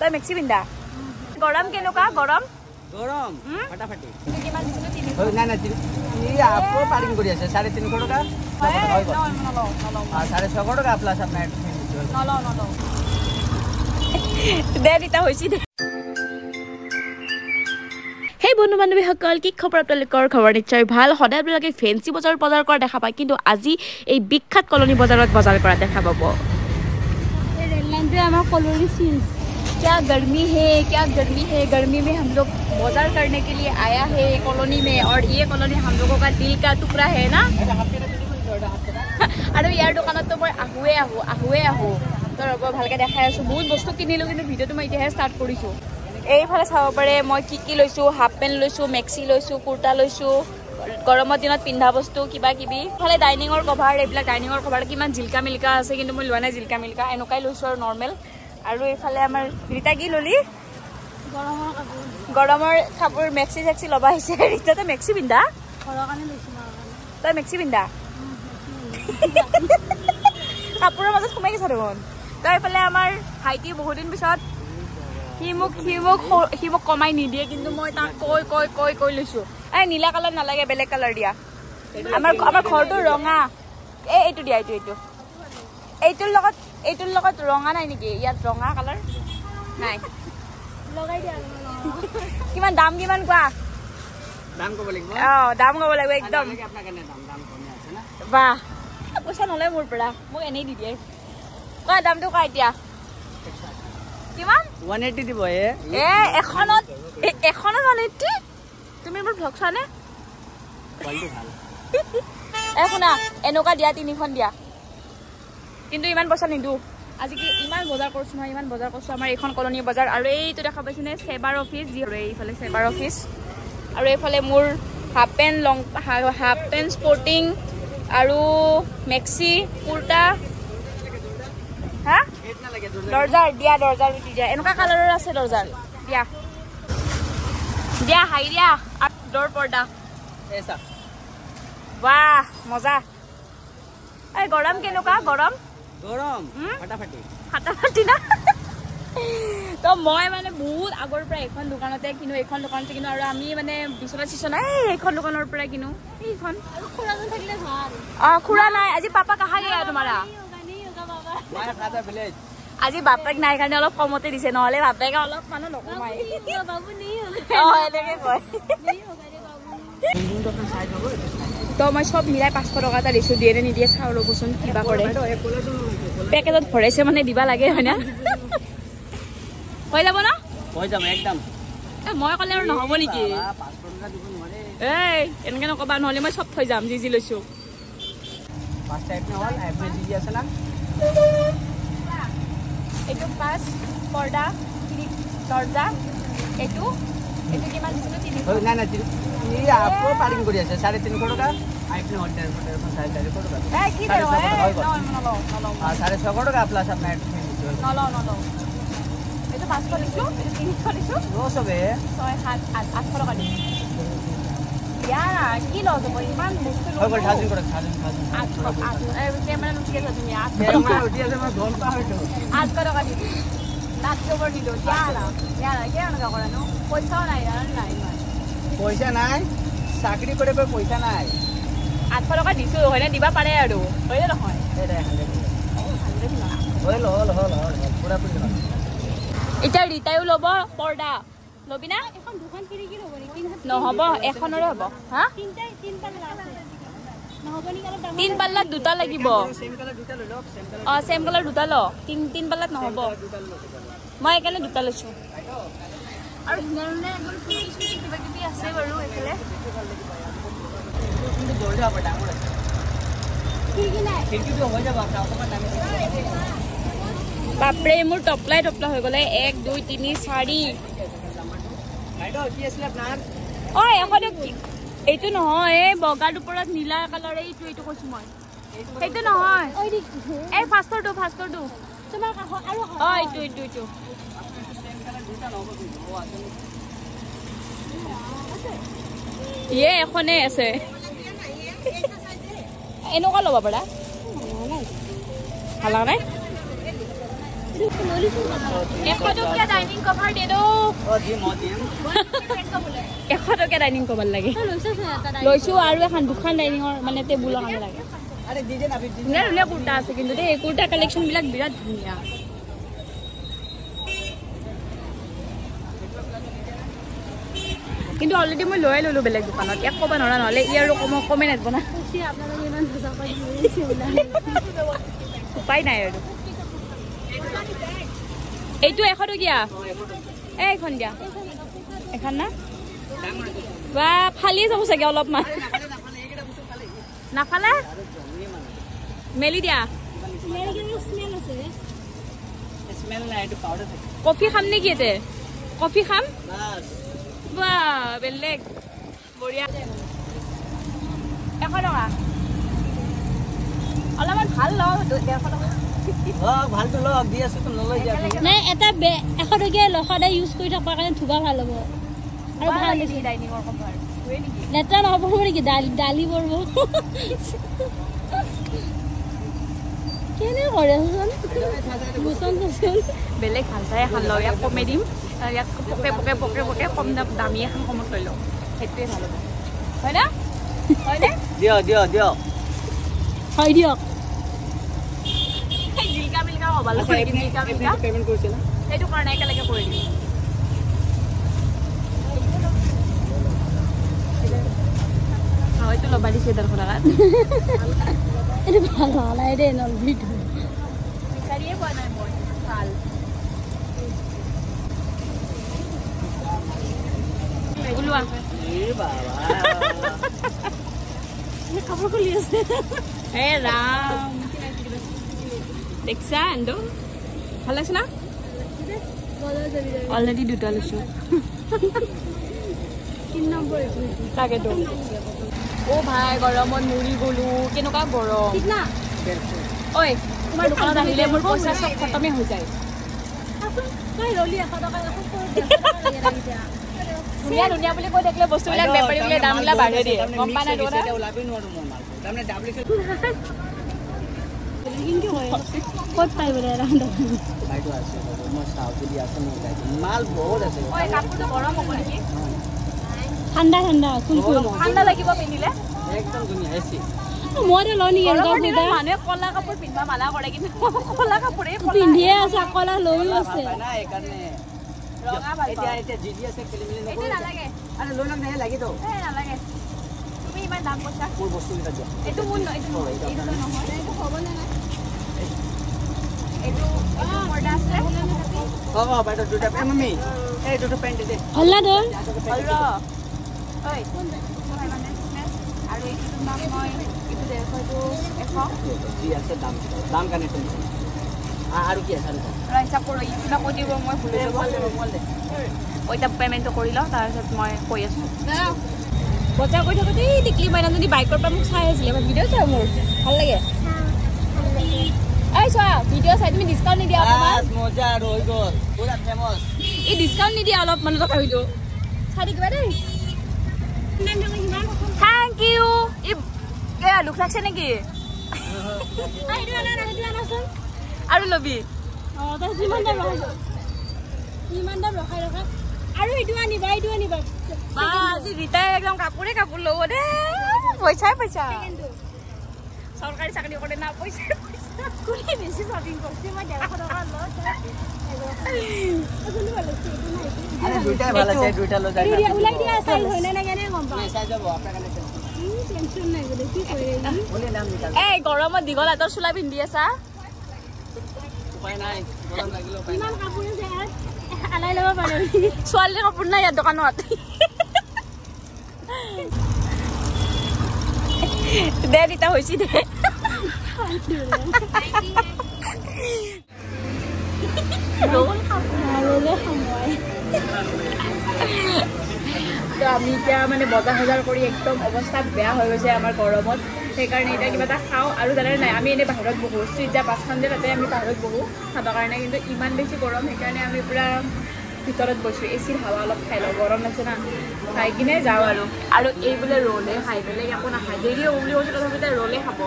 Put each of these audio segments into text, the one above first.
তই মেক্সি পিন্ধা? গৰম কেনেকুৱা? গৰম? গৰম উম? ফাটাফাটি। কিমান দিছিলো তিনিশ হয়, নাই নাই তিনি- ই আকৌ পাৰ্কিং কৰি আছে চাৰে তিনিশ টকা হয়, হৈ গ'ল। নলওঁ, নলওঁ, নলওঁ। আৰু চাৰে ছশ টকা প্লাছ আপোনাৰ নলওঁ, নলওঁ। দে তেতিয়া হৈছে দে। সেই বন্ধু বান্ধৱীসকল কি খবৰ আপোনালোকৰ? খবৰ নিশ্চয় ভাল। সদায় আপোনালোকে ফেঞ্চি বজাৰত বজাৰ কৰা দেখা পায় কিন্তু আজি এই বিখ্যাত কলনী বজাৰত বজাৰ কৰা দেখা পাব। क्या गर्मी है क्या गर्मी है गर्मी में हम लोग बाजार करने के लिए आया है कॉलोनी में और ये कॉलोनी हम लोगों का दिल का टुकड़ा है ना আৰু ইয়াৰ দোকানততো মই আহোৱে আহোঁ আহোৱে আহোঁ তো ৰ'ব ভালকৈ দেখাই আছোঁ বহুত বস্তু কিনিলোঁ কিন্তু ভিডিঅ'টো মই এতিয়াহে ষ্টাৰ্ট কৰিছোঁ এইফালে চাব পাৰে মই কি কি লৈছোঁ হাফ পেণ্ট লৈছোঁ মেক্সি লৈছোঁ কুৰ্তা লৈছোঁ গৰমৰ দিনত পিন্ধা বস্তু কিবা কিবি ইফালে ডাইনিঙৰ কভাৰ এইবিলাক ডাইনিঙৰ কভাৰ কিমান জিলকা মিলকা আছে কিন্তু মই লোৱা নাই জিলকা মিলকা এনেকুৱাই লৈছোঁ আৰু নৰ্মেল আৰু এইফালে আমাৰ ৰীতা কি ল'লি? গৰমৰ কাপোৰ। মেক্সি চেক্সি ল'ব আহিছে। ৰীতা তই মেক্সি পিন্ধা? তই মেক্সি পিন্ধা? কাপোৰৰ মাজত সোমাই গৈছা দেখোন। তই এইফালে আমাৰ ভাইটি বহুত দিন পিছত সি মোক সি মোক সি মোক কমাই নিদিয়ে কিন্তু মই তাক কৈ কৈ কৈ কৈ লৈছোঁ। এই নীলা কালাৰ নালাগে বেলেগ কালাৰ দিয়া। আমাৰ আমাৰ ঘৰটো ৰঙা। এই এইটো দিয়া এইটো এইটো। এইটোৰ লগত এইটোৰ লগত ৰঙা নাই নেকি? ইয়াত ৰঙা কালাৰ নাই। কিমান দাম কিমান কোৱা? দাম ক'ব লাগিব। অঁ দাম ক'ব লাগিব একদম। বাহ। পইচা নলয় মোৰ পৰা। মোক এনেই দি দিয়ে। কোৱা দামটো কোৱা এতিয়া। কিমান? ওৱান এইটি দিব এ। এ এখনত এ- এখনত মানে কি তুমি মোৰ ভ্লগ চোৱা নে? কোৱালিটি ভাল। এ শুনা এনেকুৱা দিয়া তিনিখন দিয়া। কিন্তু ইমান পইচা নিদিওঁ। আজি কি ইমান বজাৰ কৰিছোঁ নহয় ইমান বজাৰ কৰিছোঁ আমাৰ এইখন কলনী বজাৰ। আৰু এইটো দেখা পাইছোনে চেবাৰ অফিচ যি এইফালে চেবাৰ অফিচ আৰু এইফালে মোৰ half pant long half pant sporting আৰু মেক্সি কুৰ্তা। হা? দৰ্জাৰ দিয়া দৰ্জাৰ দিয়া। এনেকুৱা কালাৰৰ আছে দৰ্জাৰ। দিয়া। দিয়া হাই দিয়া। দৰ পৰ্দা। বাহ মজা। এই গৰম কেনেকুৱা? গৰম? গৰম? ফাটাফাটি। ফাটা ফাটি না? তো মই মানে বহুত আগৰ পৰা এইখন দোকানতে কিনো এইখন দোকানতে কিনো আৰু আমি মানে বিচনা চিচনা এই এইখন দোকানৰ পৰাই কিনো এইখন। অঁ খুৰা নাই আজি পাপা কাহা গেয়া তোমাৰা। আজি বাপেক নাই কাৰণে অলপ কমতে দিছে নহ'লে বাপেকে অলপ মানুহ নকমাই। অঁ এনেকে কয়। তো মই চব মিলাই পাঁচশ টকা এটা দিছোঁ দিয়ে নে নিদিয়ে চাওঁ ৰ'বচোন কিবা কৰে। পেকেটত ভৰাইছে মানে দিবা লাগে হয় না? হৈ যাব ন? হৈ যাব একদম। এ মই ক'লে আৰু নহ'ব নেকি? এই এনেকে নকবা নহ'লে মই চব থৈ যাম যি যি লৈছোঁ। এইটো পাঁচ পৰ্দা দৰ্জা এইটো এইটো কিমান দিছিলোঁ? তিনিশ। পাৰ্কিং কৰি আছে চাৰে তিনিশ টকা। কি দিছোঁ হবে দিছোঁ। কি হ'ব ইমান আছা তুমি উঠি আছে নাচ পইচাও নাই। পইচা নাই চাকৰি কৰিব পইচা নাই। আঠশ টকা দিছোঁ হয়নে? দিবা পাৰে আৰু। হয়নে নহয়? এতিয়া ৰীতাইও ল'ব পৰ্দা। ল'বি না? নহ'ব এখনৰে হ'ব। হা? তিন পাল্লাত দুটা লাগিব। দুটা লৈ লওক চেম কালাৰ অঁ চেম কালাৰ দুটা ল। তিন তিন পাল্লাত নহ'ব। মই সেইকাৰণে দুটা লৈছোঁ। আৰু ধুনীয়া ধুনীয়া একদম চুটি চুটি কিবা কিবি আছে বাৰু এইফালে। বাপৰে মোৰ টপলাই টপলা হৈ গ'লে এক দুই তিনি চাৰি। অঁ এশ কি এইটো নহয় এই বগাৰ ওপৰত নীলা কালাৰ এইটো এইটো কৈছোঁ মই। সেইটো নহয়। এই ফাৰ্ষ্টৰটো ফাৰ্ষ্টৰটো অঁ। এইটো এইটো এইটো। ইয়ে এখনেই আছে এনেকুৱা ল'ব পাৰা ভাল লগা নাই এশ টকীয়া ডাইনিং কভাৰ দে এশ টকীয়া ডাইনিং লাগে লৈছো আৰু এখন দুখন ডাইনিঙৰ মানে টেবুলৰ কাৰণে লাগে ধুনীয়া ধুনীয়া কুৰ্তা আছে কিন্তু দেই এই কুৰ্তা কালেকশ্যনবিলাক বিৰাট ধুনীয়া কিন্তু অলৰেডি মই লৈয়ে ল'লোঁ বেলেগ দোকানত। ইয়াক ক'ব নোৱাৰা নহ'লে ই আৰু কম কমে নাযাব না উপায় নাই আৰু। এইটো এশ টকীয়া? এই এইখন দিয়া। এখন না? বা ফালিয়ে যাব চাগে অলপমান। নাফালে? মেলি দিয়া। নাই কফি খাম নেকি এতে কফি খাম? বা বেলেগ। বঢ়িয়া। এশ টকা। অলপমান ভাল ল ডেৰশ টকা। অ ভালটো লওক দি আছো তো নলৈ যাবি নাই এটা বে এশ টকীয়া ল- সদায় ইউজ কৰি থকাৰ কাৰণে ধুবা ভাল হ'ব। আৰু ভাল হৈছে ডাইনিঙৰ কভাৰ ধুৱে নেকি? লেতেৰা নহ'ব নেকি? দালি দালি পৰিব কেনে কৰে চোন চোচন বেলেগ ভাল চাই এখন লওঁ ইয়াক কমে দিম। ইয়াক পকে পকে পকে পকে কম দাম দামী এখন কমত লৈ লওঁ সেইটোৱে ভাল হ'ব হয় না হয়নে দিয় দিয় দিয় হয় দিয়ক সেই জিলকা মিলকা মোবাইল কৰি দিম জিলকা মিলকা পেমেণ্ট কৰিছে না সেইটো কাৰণে একেলগে কৰি দিম হয়তো ল'বা দিছে ডেৰশ টকাত এইটো ভাল নালাগে দেই নলবিটো বিচাৰিয়ে পোৱা নাই মই ভাল ওলোৱা এই বাবা কাপোৰ খুলি আছে হে ৰাম দেখছা এন্দো ভাল লাগিছে না অলৰেডি দুটা লৈছোঁ তাকেতো অ' ভাই গৰমত মৰি গ'লো কেনেকুৱা গৰম ঐ তোমাৰ দোকানত আহিলে মোৰ পইচা চব খতমে হৈ যায় ধুনীয়া ধুনীয়া বুলি কৈ থাকিলে বস্তুবিলাক বেপাৰীবিলাক দামবিলাক বাঢ়ে দিয়ে। গম পাই নাই ওলাবই নোৱাৰো মই মালটো। তাৰমানে ডাবলিকেট ক'ত পাই বোলে বাইদেউ আছে বাইদেউ। মই চাওঁ যদি আছে মই ওলাই দিম। মাল বহুত আছে। ঐ কাপোৰটো গৰম হ'ব নেকি? ঠাণ্ডা ঠাণ্ডা কুল কুল ঠাণ্ডা লাগিব পিন্ধিলে? একদম ধুনীয়া এচি মইতো লওঁ নেকি এনেকুৱা গৰমৰ দিনত কুৰ্তা মানুহে ক'লা কাপোৰ পিন্ধিব মানা কৰে কিন্তু ক'লা কাপোৰে পিন্ধিয়ে আছে কলা লৈও আছে। ৰঙা ভাল এতিয়া এতিয়া যি যি আছে খেলি মেলি এইটো নকৰিব নালাগে আৰে লৈ লওক নাহে লাগিব এই নালাগে তুমি ইমান দাম কৈছা মোৰ বস্তুকেইটা দিয়া এইটো মোৰ ন- এইটো নহয় এইটো নহয় এইটো হ'বনে নাই এইটো এইটো পৰ্দা আছিলে অঁ অঁ বাইদেউ দুটা এই মামি এই দুটা পেণ্ট দে হল্লা ধৰ হ'ল ৰ ঐ হয় মানে আৰু এইটোৰ দাম মই এইটো ডেৰশ এইটো এশ যি আছে দাম দাম কাৰণে তুমি আৰু কি আছে আৰু কওক? ৰ হিচাপ কৰোঁ ই কিবা কৈ দিব মই ভুল যাব পইচা পে'মেণ্টটো কৰি লওঁ তাৰপিছত মই কৈ আছোঁ। বজাৰ কৰি থাকোঁতে এই টিকলি মাইনাজনী বাইকৰ পৰা মোক চাই আছিলে মই ভিডিঅ' চাওঁ মোৰ। ভাল লাগে? এই চোৱা ভিডিঅ' চাই তুমি ডিছকাউণ্ট নিদিয়া অকণমান বাছ, মজা আৰু হৈ গ'ল। পুৰা ফেমাছ এই ডিছকাউণ্ট নিদিয়া অলপ মানে টকা ভিডিঅ' চাই থাকিবা দেই। থেংক ইউ ই এয়া দুখ লাগছে নেকি? আৰু ল'বি। আজি ৰীতাই একদম কাপোৰে কাপোৰ ল'ব দেই পইচাই পইচা। চৰকাৰী চাকৰি কৰে না কোনে বেছি শ্বপিং কৰিছে? মই ডেৰশ টকা গৰমত দীঘল হাতৰ চোলা পিন্ধি আছা? ছোৱালীৰ কাপোৰ নাই ইয়াত দোকানত দে ৰীতা হৈছে দে আমি এতিয়া মানে বজাৰ চজাৰ কৰি একদম অৱস্থা বেয়া হৈ গৈছে আমাৰ গৰমত সেইকাৰণে এতিয়া কিবা এটা খাওঁ। আৰু জানে নাই আমি এনেই বাহিৰত বহোঁ। ষ্ট্ৰীট যা পাঁচখন যে তাতে আমি বাহিৰত বহোঁ খাবৰ কাৰণে কিন্তু ইমান বেছি গৰম সেইকাৰণে আমি পূৰা ভিতৰত গৈছোঁ এ চিৰ হাৱা অলপ খাই লওঁ গৰম আছে না। খাই কিনে যাওঁ আৰু। আৰু এই বোলে ৰ'লে খাই বেলেগ একো নাখায়। দেৰি হ'ব বুলি কৈছোঁ তথাপিতে ৰ'লে খাব।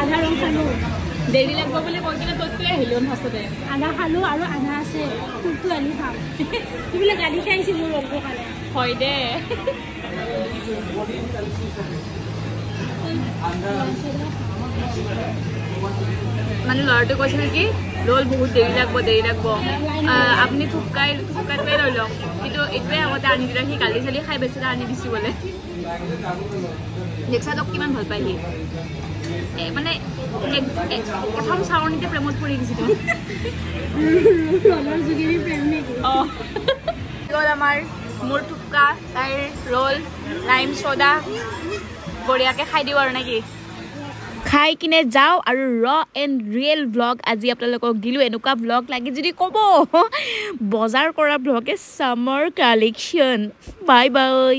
আধা ৰং খালোঁ। দেৰি লাগিব বুলি কৈ কিনে তই কিয় আহিলো ফাৰ্ষ্টতে আধা খালোঁ আৰু আধা আছে। তোৰটো আনি খাম। তুমি গালি খাইছিল ৰংটো খালে। হয় দে মানে ল'ৰাটোৱে কৈছে নেকি? ৰ'ল বহুত দেৰি লাগিব দেৰি লাগিব। আপুনি থুপকাই থুপকাটোৱে লৈ লওক। কিন্তু এইটোৱে আগতে আনি দিলে সি গালি চালি খাই বেছি আনি দিছোঁ বোলে। নেক্সাটক কিমান ভাল পায় সি। মানে প্ৰথম চাৱনিতে প্ৰেমত পৰি গৈছিল যোগেদি প্ৰেম নেকি? গ'ল আমাৰ? মোৰ থুপকা তাইৰ ৰ'ল লাইম চ'দা বঢ়িয়াকৈ খাই দিওঁ আৰু নেকি? খাই কিনে যাওঁ আৰু ৰ এণ্ড ৰিয়েল ভ্লগ আজি আপোনালোকক দিলোঁ। এনেকুৱা ভ্লগ লাগে যদি ক'ব। বজাৰ কৰা ভ্লগে ছামাৰ কালেকশ্যন বাই বাই